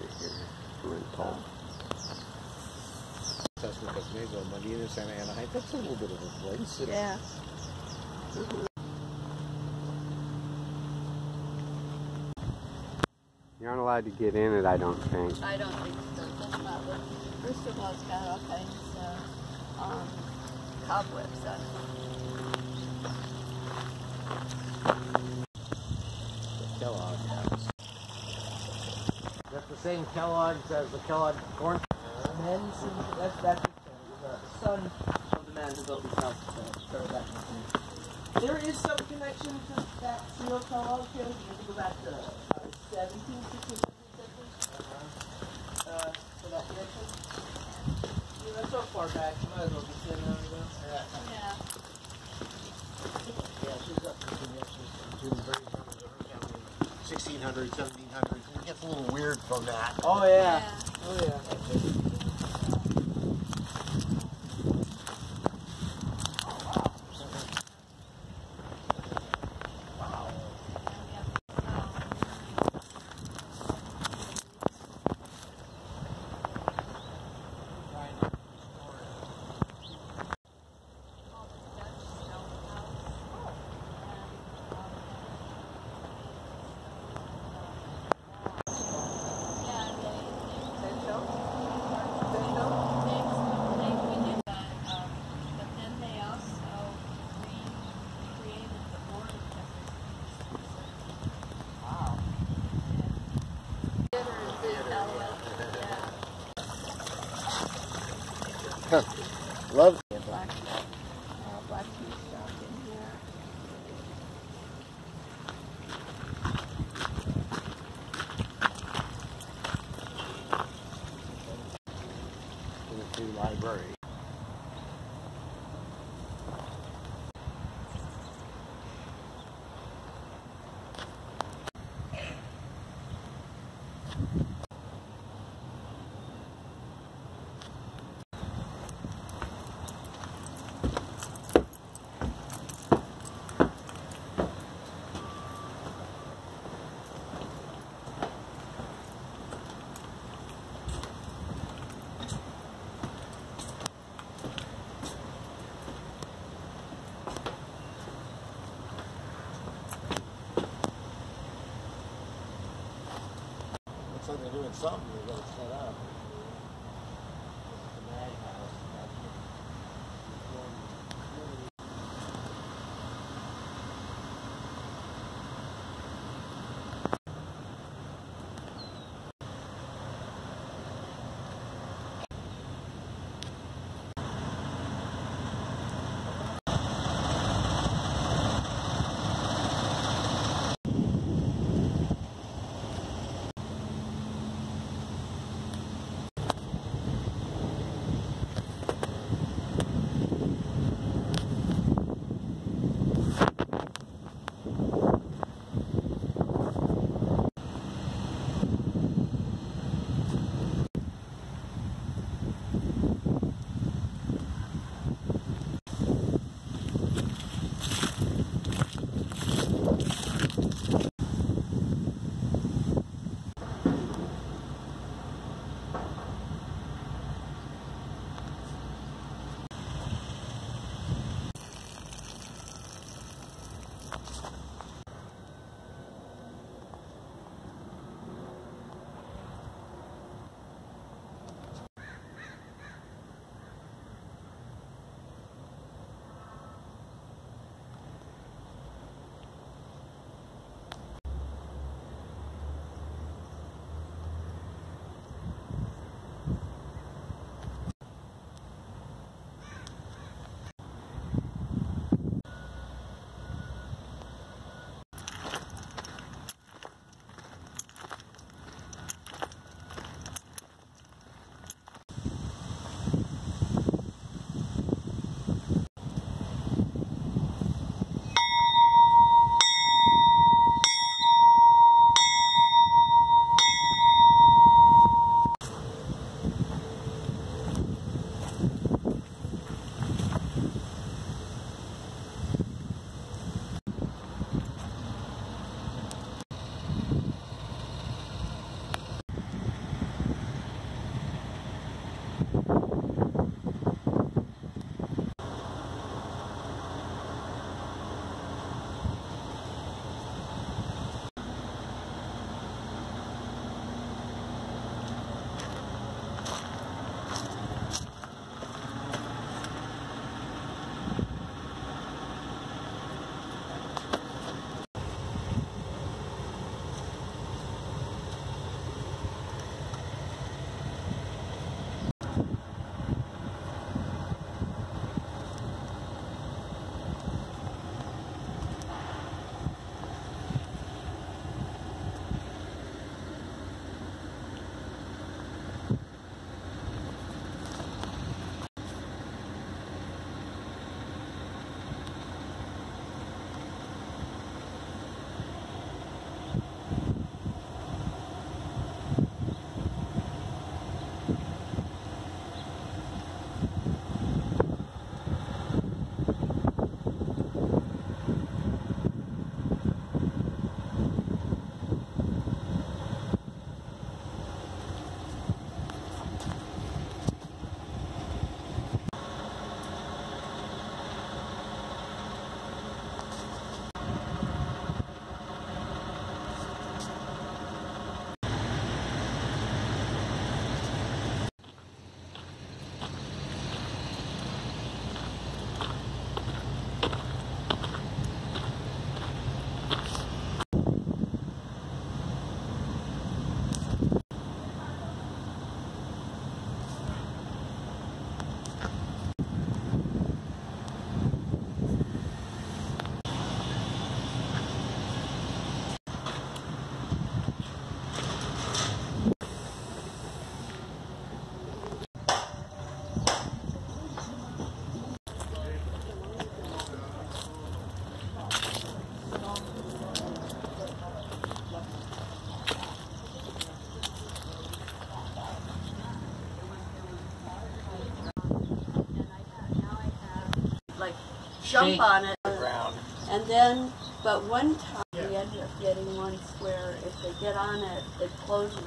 Right here, rental. Tasmacas medyo malinis Santa Ana Heights. That's a little bit of a place. Yeah. You aren't allowed to get in it, I don't think. I don't think so. That's not what. First of all, it's got all kinds of um, cobwebs on it. The Kellogg House. That's the same Kellogg's as the Kellogg corn. men's, and that's, that's the son of the man who built these houses. So that. There is some connection to that seal Kellogg here. You have to go back to uh, 17, 16, 17 uh, for that connection. Yeah, that's so far back. You might as well just sit down and go. Yeah. Yeah. Yeah, she's got some connections to the very front of her family. 1600s, 1700s. It gets a little weird from that. Oh yeah. Oh yeah. Love. They're doing something. They got it set up. Jump on it. the ground. And then, but one time we ended up getting one where if they get on it, it closes